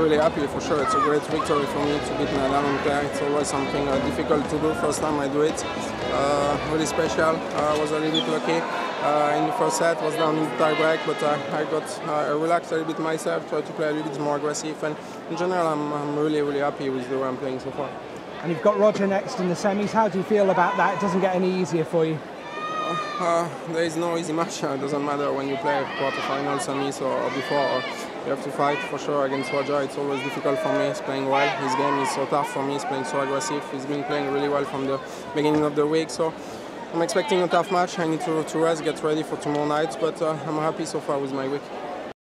really happy for sure. It's a great victory for me to beat Nadal player. It's always something uh, difficult to do. First time I do it, uh, really special. I was a little bit lucky. Uh, in the first set, was down in the tie break, but uh, I got uh, relaxed a little bit myself, tried to play a little bit more aggressive, and in general, I'm, I'm really, really happy with the way I'm playing so far. And you've got Roger next in the semis. How do you feel about that? It doesn't get any easier for you. Uh, there is no easy match. It doesn't matter when you play quarterfinals, semis, or, or before. Or you have to fight for sure against Roger. It's always difficult for me. He's playing well. His game is so tough for me. He's playing so aggressive. He's been playing really well from the beginning of the week. So I'm expecting a tough match. I need to, to rest, get ready for tomorrow night. But uh, I'm happy so far with my week.